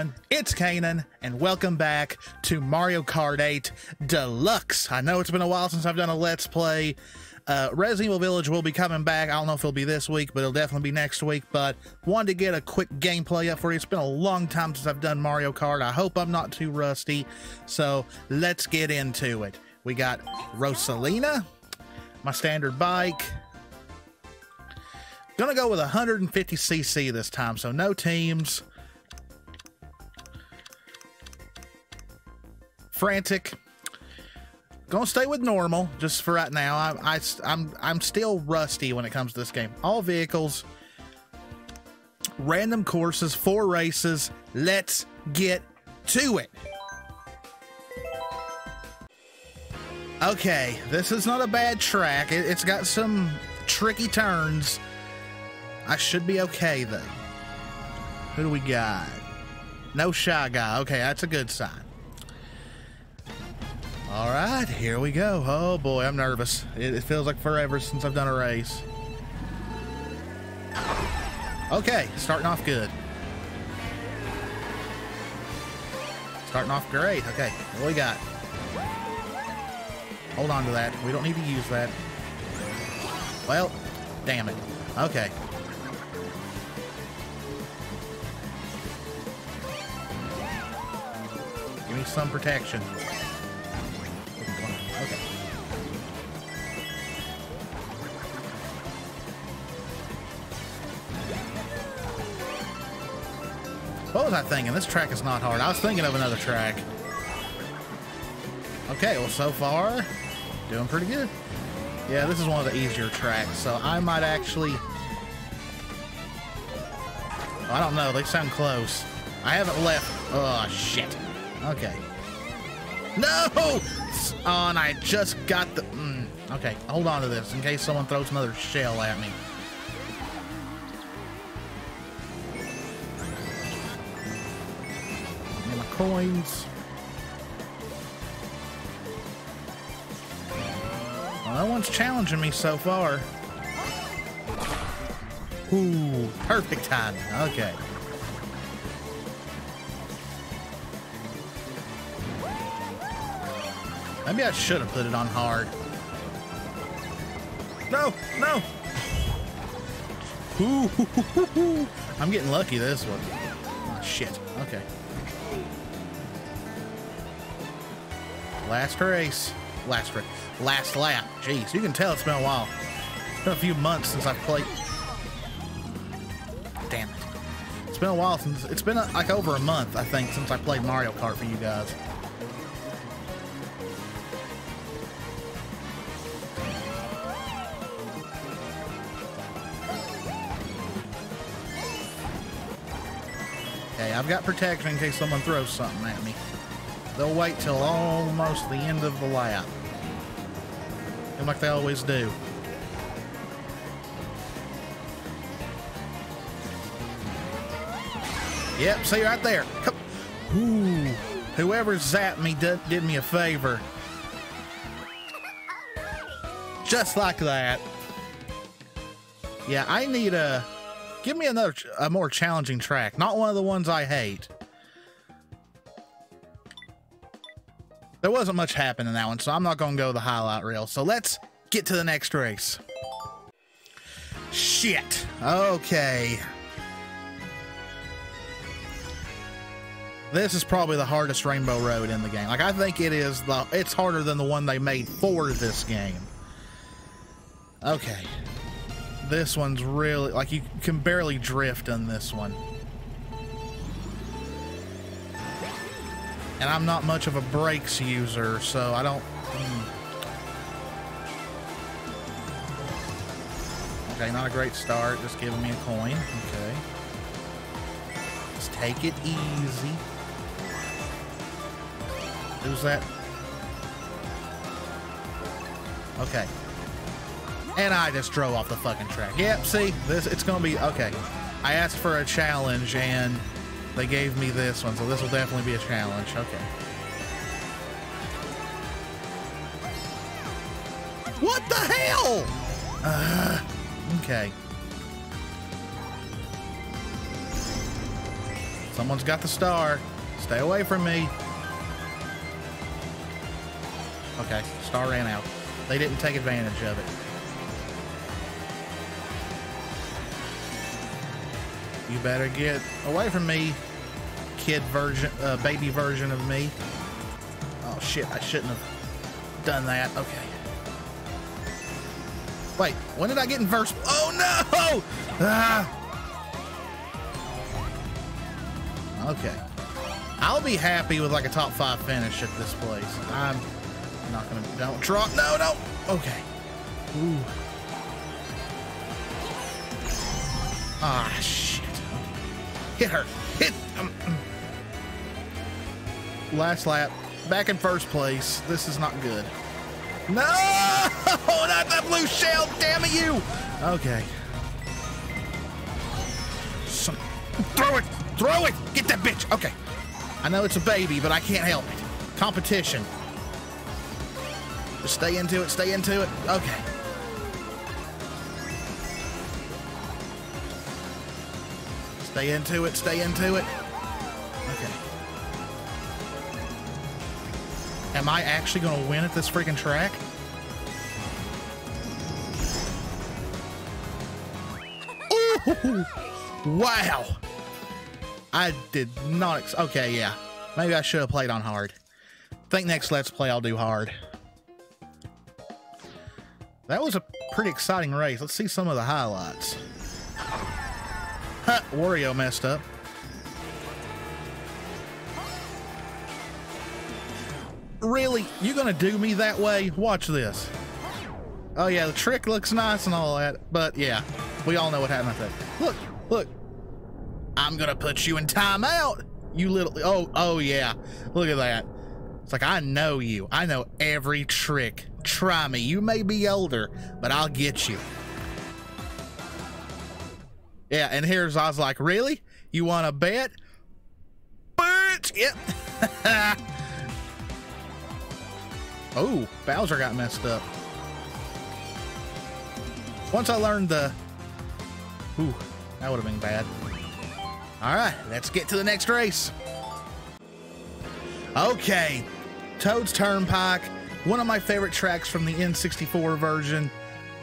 Everyone? It's Cannan, and welcome back to Mario Kart 8 Deluxe. I know it's been a while since I've done a Let's Play. Uh, Resident Evil Village will be coming back. I don't know if it'll be this week, but it'll definitely be next week. But wanted to get a quick gameplay up for you. It's been a long time since I've done Mario Kart. I hope I'm not too rusty. So let's get into it. We got Rosalina, my standard bike. Gonna go with 150cc this time, so no teams. Frantic. Gonna stay with normal just for right now. I, I, I'm I'm still rusty when it comes to this game. All vehicles, random courses, four races. Let's get to it. Okay, this is not a bad track. It, it's got some tricky turns. I should be okay though. Who do we got? No shy guy. Okay, that's a good sign. All right, here we go. Oh boy, I'm nervous. It, it, feels like forever since I've done a race. Okay, starting off good. Starting off great. Okay, what we got? Hold on to that. We don't need to use that. Well, damn it. Okay. Give me some protection. What was I thinking? This track is not hard. I was thinking of another track. Okay, well, so far, doing pretty good. Yeah, this is one of the easier tracks, so I might actually... Oh, I don't know. They sound close. I haven't left... Oh, shit. Okay. No! Oh, and I just got the... Mm, okay, hold on to this in case someone throws another shell at me. Coins. Well, no one's challenging me so far. Ooh, perfect timing. Okay. Maybe I should have put it on hard. No, no. Ooh, I'm getting lucky this one. Oh, shit. Okay. Last race. Last race. Last lap. Jeez, you can tell it's been a while. It's been a few months since I've played. Damn it. It's been a while since. It's been a, like over a month, I think, since I played Mario Kart for you guys. Okay, I've got protection in case someone throws something at me. They'll wait till almost the end of the lap. And like they always do. Yep, see right there. Come. Ooh, whoever zapped me did, did me a favor. Just like that. Yeah, I need a... Give me another, a more challenging track. Not one of the ones I hate. There wasn't much happening in that one, so I'm not going to go the highlight reel. So let's get to the next race. Shit. Okay. This is probably the hardest Rainbow Road in the game. Like, I think it is the, it's harder than the one they made for this game. Okay. This one's really, like, you can barely drift on this one. And I'm not much of a brakes user, so I don't... Mm. Okay, not a great start. Just giving me a coin. Okay. Let's take it easy. Who's that? Okay. And I just drove off the fucking track. Yep, see? this It's gonna be... Okay. I asked for a challenge, and they gave me this one, so this will definitely be a challenge. Okay. What the hell? Uh, okay. Someone's got the star. Stay away from me. Okay, star ran out. They didn't take advantage of it. You better get away from me, kid version, uh, baby version of me. Oh shit, I shouldn't have done that. Okay. Wait, when did I get in first? Oh no! Ah! Okay. I'll be happy with like a top five finish at this place. I'm not gonna, don't drop, no, no. Okay. Ooh. Ah, shit. Hit her. Hit. Um, um. Last lap. Back in first place. This is not good. No! Not the blue shell! Damn it, you! Okay. Some, throw it! Throw it! Get that bitch! Okay. I know it's a baby, but I can't help it. Competition. Just stay into it, stay into it. Okay. Stay into it, stay into it. Okay. Am I actually going to win at this freaking track? Ooh, wow. I did not. okay, yeah. Maybe I should have played on hard. Think next Let's Play I'll do hard. That was a pretty exciting race. Let's see some of the highlights. Wario messed up. Really? You gonna do me that way? Watch this. Oh yeah, the trick looks nice and all that, but yeah, we all know what happened. Look, look. I'm gonna put you in timeout. You little, oh, oh yeah. Look at that. It's like, I know you. I know every trick. Try me. You may be older, but I'll get you. Yeah, and here's, I was like, really? You want to bet? But, yep. oh, Bowser got messed up. Once I learned the... Ooh, that would have been bad. All right, let's get to the next race. Okay, Toad's Turnpike, one of my favorite tracks from the N64 version.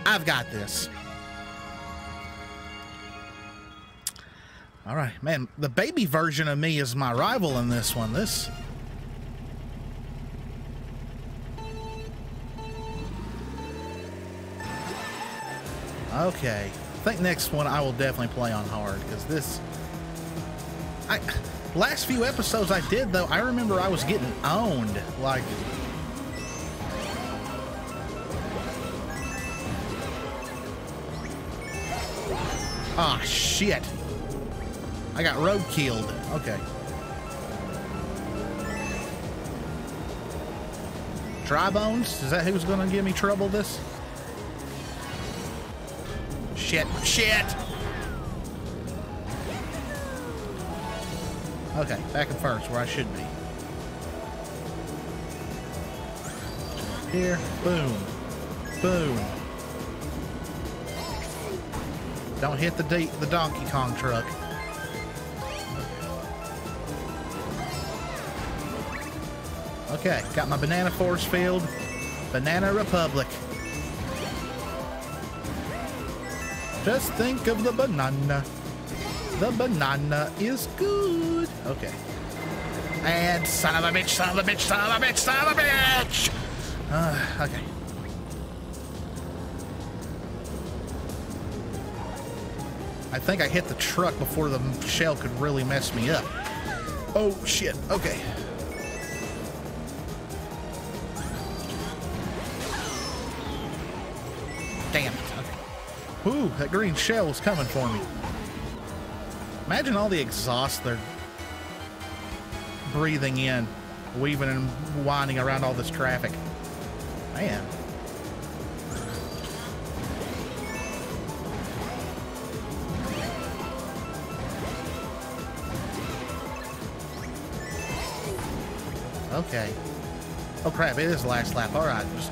I've got this. All right, man, the baby version of me is my rival in this one. This. Okay, I think next one I will definitely play on hard because this. I last few episodes I did though, I remember I was getting owned like. Ah, shit. I got road killed. Okay. Dry Bones? Is that who's gonna give me trouble this? Shit. Shit! Okay, back in first, where I should be. Here, boom. Boom. Don't hit the the Donkey Kong truck. Okay, got my banana force field. Banana Republic. Just think of the banana. The banana is good. Okay. And son of a bitch, son of a bitch, son of a bitch, son of a bitch! Uh, okay. I think I hit the truck before the shell could really mess me up. Oh, shit. Okay. Damn. Ooh, that green shell was coming for me. Imagine all the exhaust they're breathing in, weaving and winding around all this traffic. Man. Okay. Oh crap, it is the last lap. Alright, just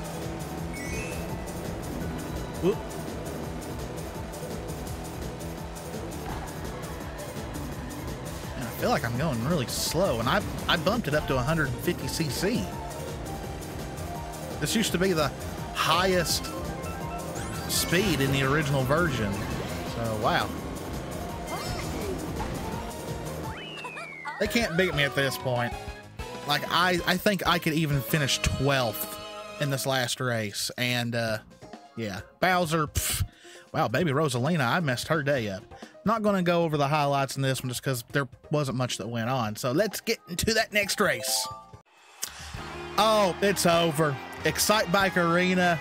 Whoop. Feel like I'm going really slow, and I I bumped it up to 150 cc. This used to be the highest speed in the original version. So wow. They can't beat me at this point. Like I I think I could even finish 12th in this last race, and uh, yeah, Bowser. Pff, wow, baby Rosalina, I messed her day up. Not going to go over the highlights in this one just because there wasn't much that went on. So let's get into that next race. Oh, it's over. Excitebike Arena.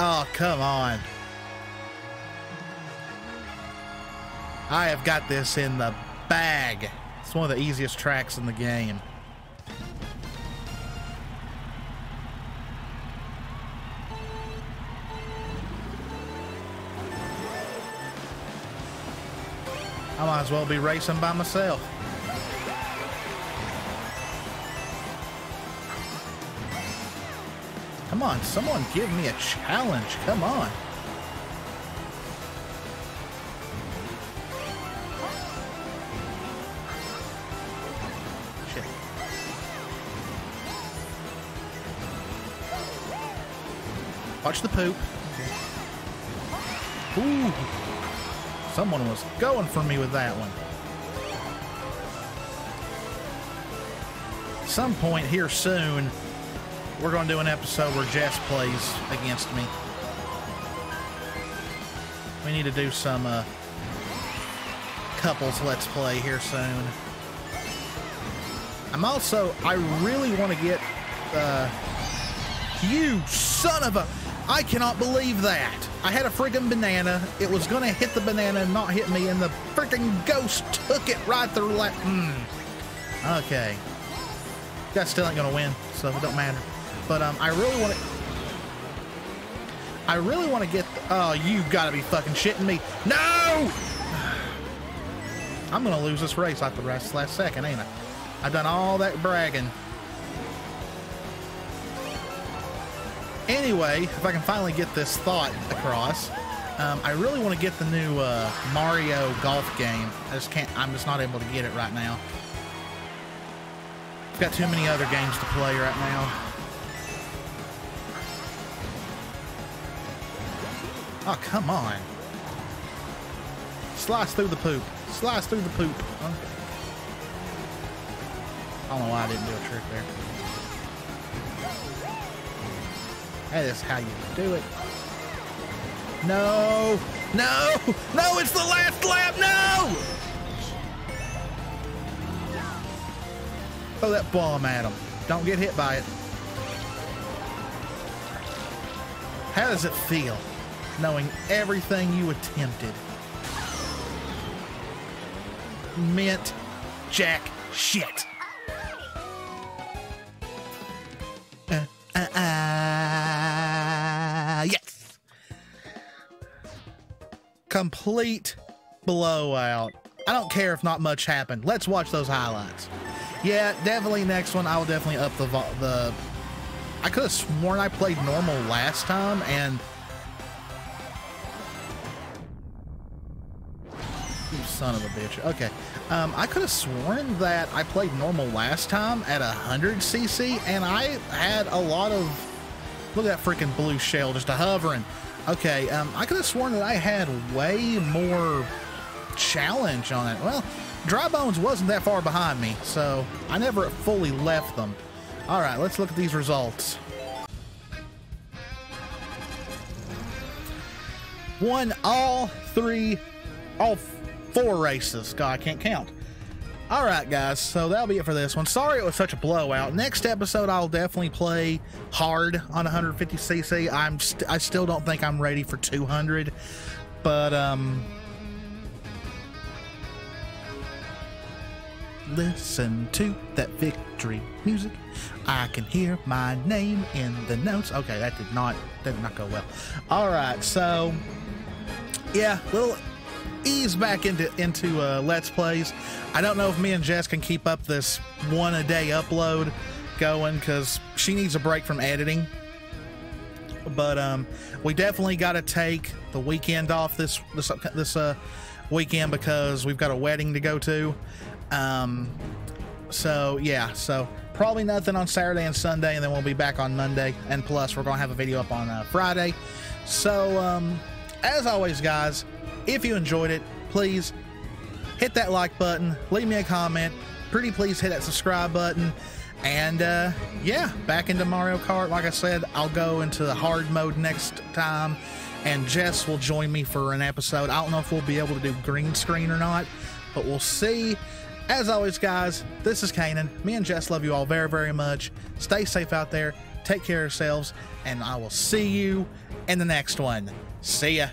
Oh, come on. I have got this in the bag. It's one of the easiest tracks in the game. I might as well be racing by myself. Come on, someone give me a challenge. Come on. Shit. Watch the poop. Ooh. Someone was going for me with that one. Some point here soon, we're going to do an episode where Jess plays against me. We need to do some uh, couples let's play here soon. I'm also, I really want to get, uh, you son of a, I cannot believe that. I had a friggin' banana. It was gonna hit the banana and not hit me, and the freaking ghost took it right through left. Mm. Okay. Guys still ain't gonna win, so it don't matter. But um, I really want to. I really want to get. Oh, you gotta be fucking shitting me! No! I'm gonna lose this race like the rest last second, ain't I? I've done all that bragging. Anyway, if I can finally get this thought across, um, I really want to get the new uh, Mario golf game. I just can't. I'm just not able to get it right now. I've got too many other games to play right now. Oh, come on. Slice through the poop. Slice through the poop. Okay. I don't know why I didn't do a trick there. That is how you do it. No! No! No, it's the last lap! No! Throw that bomb at him. Don't get hit by it. How does it feel knowing everything you attempted meant jack shit? Complete blowout. I don't care if not much happened. Let's watch those highlights. Yeah, definitely next one. I will definitely up the the. I could have sworn I played normal last time, and you son of a bitch. Okay, um, I could have sworn that I played normal last time at 100 cc, and I had a lot of. Look at that freaking blue shell just a hovering. Okay, um, I could have sworn that I had way more challenge on it. Well, Dry Bones wasn't that far behind me, so I never fully left them. All right, let's look at these results. Won all three, all four races. God, I can't count. All right, guys, so that'll be it for this one. Sorry it was such a blowout. Next episode, I'll definitely play hard on 150cc. I'm st I still don't think I'm ready for 200, but um. Listen to that victory music. I can hear my name in the notes. Okay, that did not that did not go well. All right, so yeah, little ease back into into uh, let's plays. I don't know if me and Jess can keep up this one a day upload going because she needs a break from editing. but um, we definitely got to take the weekend off this this this uh weekend because we've got a wedding to go to. Um, so yeah, so probably nothing on Saturday and Sunday, and then we'll be back on Monday. And plus, we're gonna have a video up on uh, Friday. So um, as always, guys, if you enjoyed it, please hit that like button, leave me a comment. Pretty please hit that subscribe button. And uh, yeah, back into Mario Kart. Like I said, I'll go into the hard mode next time, and Jess will join me for an episode. I don't know if we'll be able to do green screen or not, but we'll see. As always, guys, this is Cannan. Me and Jess love you all very, very much. Stay safe out there. Take care of yourselves, and I will see you in the next one. See ya.